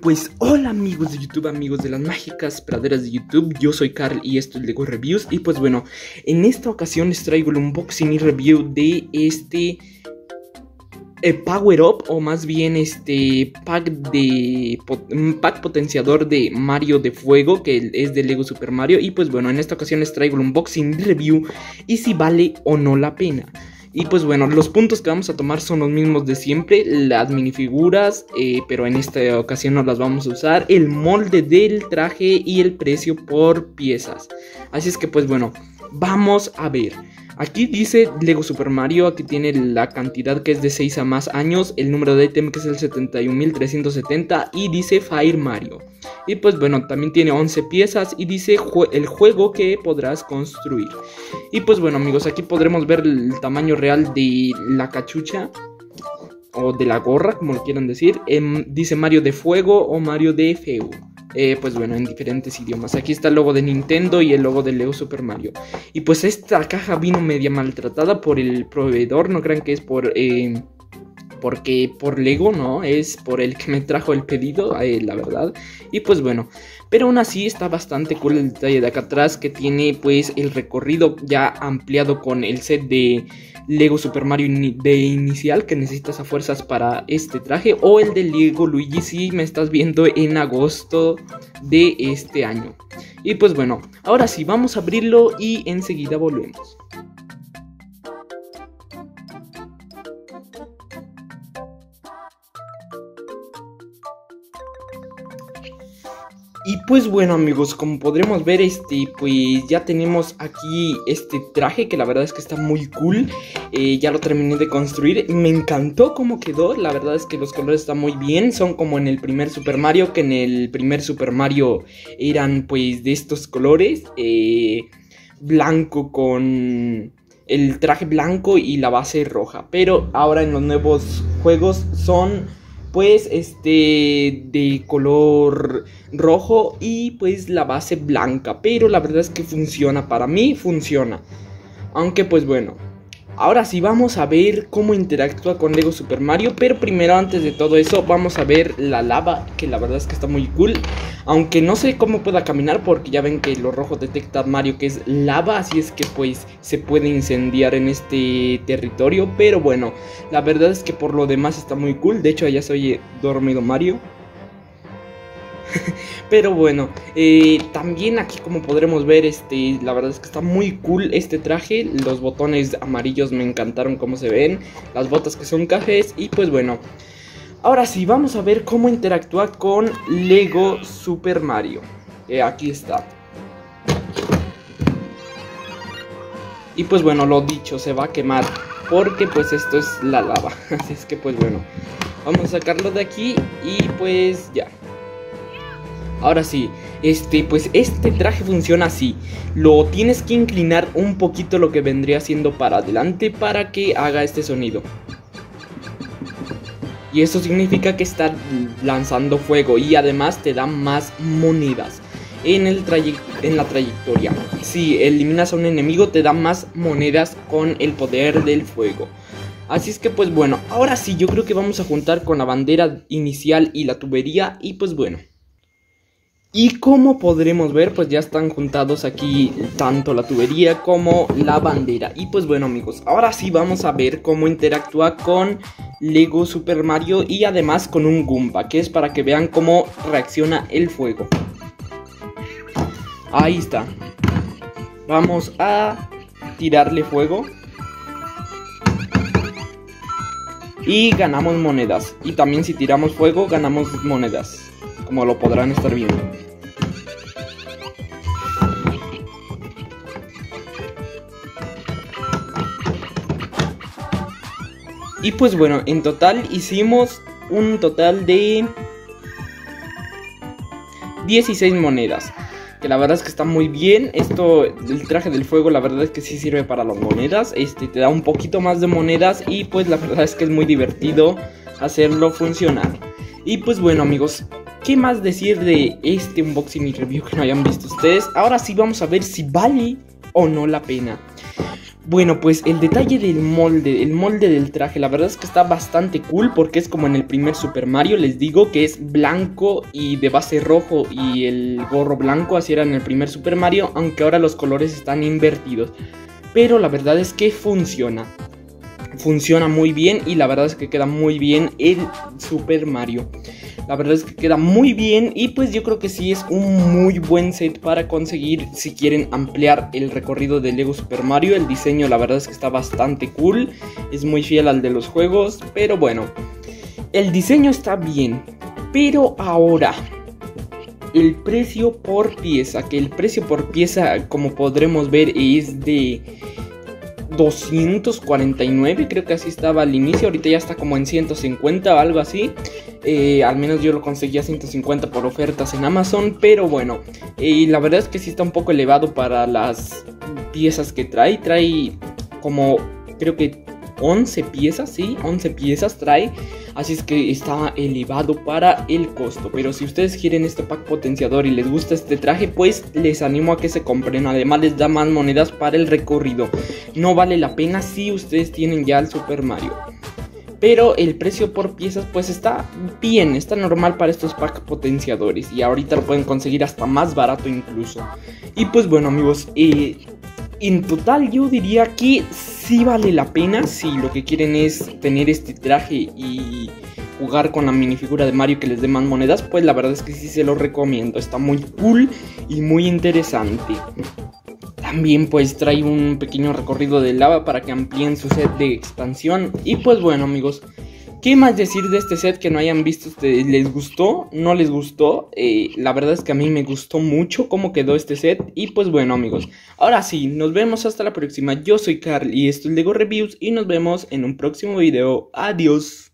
pues hola amigos de YouTube, amigos de las mágicas praderas de YouTube, yo soy Carl y esto es Lego Reviews. Y pues bueno, en esta ocasión les traigo el unboxing y review de este eh, Power Up o más bien este pack de pack potenciador de Mario de Fuego que es de Lego Super Mario. Y pues bueno, en esta ocasión les traigo el unboxing y review y si vale o no la pena. Y pues bueno, los puntos que vamos a tomar son los mismos de siempre, las minifiguras, eh, pero en esta ocasión no las vamos a usar, el molde del traje y el precio por piezas. Así es que pues bueno, vamos a ver. Aquí dice Lego Super Mario, aquí tiene la cantidad que es de 6 a más años, el número de ítem que es el 71.370 y dice Fire Mario. Y pues bueno, también tiene 11 piezas y dice el juego que podrás construir. Y pues bueno amigos, aquí podremos ver el tamaño real de la cachucha o de la gorra, como lo quieran decir. Em, dice Mario de Fuego o Mario de Feu. Eh, pues bueno, en diferentes idiomas. Aquí está el logo de Nintendo y el logo de Leo Super Mario. Y pues esta caja vino media maltratada por el proveedor, no crean que es por... Eh, porque por Lego, ¿no? Es por el que me trajo el pedido, eh, la verdad. Y pues bueno, pero aún así está bastante cool el detalle de acá atrás que tiene pues el recorrido ya ampliado con el set de Lego Super Mario de inicial que necesitas a fuerzas para este traje o el de Lego Luigi si me estás viendo en agosto de este año. Y pues bueno, ahora sí, vamos a abrirlo y enseguida volvemos. Y pues bueno amigos, como podremos ver, este, pues ya tenemos aquí este traje que la verdad es que está muy cool. Eh, ya lo terminé de construir, me encantó cómo quedó, la verdad es que los colores están muy bien. Son como en el primer Super Mario, que en el primer Super Mario eran pues de estos colores. Eh, blanco con el traje blanco y la base roja. Pero ahora en los nuevos juegos son pues este de color rojo y pues la base blanca, pero la verdad es que funciona, para mí funciona. Aunque pues bueno, Ahora sí, vamos a ver cómo interactúa con Lego Super Mario. Pero primero, antes de todo eso, vamos a ver la lava, que la verdad es que está muy cool. Aunque no sé cómo pueda caminar, porque ya ven que lo rojo detecta Mario que es lava. Así es que pues se puede incendiar en este territorio. Pero bueno, la verdad es que por lo demás está muy cool. De hecho, allá se oye dormido Mario. Pero bueno, eh, también aquí como podremos ver, este, la verdad es que está muy cool este traje. Los botones amarillos me encantaron como se ven. Las botas que son cafés y pues bueno. Ahora sí, vamos a ver cómo interactúa con Lego Super Mario. Eh, aquí está. Y pues bueno, lo dicho, se va a quemar. Porque pues esto es la lava. Así es que pues bueno. Vamos a sacarlo de aquí y pues ya. Ahora sí, este, pues este traje funciona así. Lo tienes que inclinar un poquito lo que vendría siendo para adelante para que haga este sonido. Y eso significa que está lanzando fuego y además te da más monedas en, el en la trayectoria. Si eliminas a un enemigo te da más monedas con el poder del fuego. Así es que pues bueno, ahora sí yo creo que vamos a juntar con la bandera inicial y la tubería y pues bueno. Y como podremos ver, pues ya están juntados aquí tanto la tubería como la bandera. Y pues bueno amigos, ahora sí vamos a ver cómo interactúa con Lego Super Mario y además con un Goomba, que es para que vean cómo reacciona el fuego. Ahí está. Vamos a tirarle fuego. Y ganamos monedas. Y también si tiramos fuego, ganamos monedas como lo podrán estar viendo. Y pues bueno, en total hicimos un total de 16 monedas. Que la verdad es que está muy bien. Esto, el traje del fuego, la verdad es que sí sirve para las monedas. Este te da un poquito más de monedas. Y pues la verdad es que es muy divertido hacerlo funcionar. Y pues bueno amigos, ¿Qué más decir de este unboxing y review que no hayan visto ustedes? Ahora sí vamos a ver si vale o no la pena. Bueno, pues el detalle del molde, el molde del traje, la verdad es que está bastante cool porque es como en el primer Super Mario, les digo que es blanco y de base rojo y el gorro blanco, así era en el primer Super Mario, aunque ahora los colores están invertidos. Pero la verdad es que funciona. Funciona muy bien y la verdad es que queda muy bien el Super Mario. La verdad es que queda muy bien y pues yo creo que sí es un muy buen set para conseguir si quieren ampliar el recorrido de Lego Super Mario. El diseño la verdad es que está bastante cool, es muy fiel al de los juegos, pero bueno, el diseño está bien. Pero ahora, el precio por pieza, que el precio por pieza como podremos ver es de 249, creo que así estaba al inicio, ahorita ya está como en 150 o algo así. Eh, al menos yo lo conseguí a 150 por ofertas en Amazon, pero bueno, y la verdad es que sí está un poco elevado para las piezas que trae. Trae como, creo que 11 piezas, sí, 11 piezas trae. Así es que está elevado para el costo. Pero si ustedes quieren este pack potenciador y les gusta este traje, pues les animo a que se compren. Además les da más monedas para el recorrido. No vale la pena si ustedes tienen ya el Super Mario. Pero el precio por piezas pues está bien, está normal para estos pack potenciadores. Y ahorita lo pueden conseguir hasta más barato incluso. Y pues bueno amigos, eh, en total yo diría que sí vale la pena si lo que quieren es tener este traje y jugar con la minifigura de Mario que les dé más monedas, pues la verdad es que sí se lo recomiendo. Está muy cool y muy interesante. También pues trae un pequeño recorrido de lava para que amplíen su set de expansión. Y pues bueno amigos, ¿qué más decir de este set que no hayan visto? ¿Les gustó? ¿No les gustó? Eh, la verdad es que a mí me gustó mucho cómo quedó este set. Y pues bueno amigos, ahora sí, nos vemos hasta la próxima. Yo soy Carl y esto es Lego Reviews y nos vemos en un próximo video. Adiós.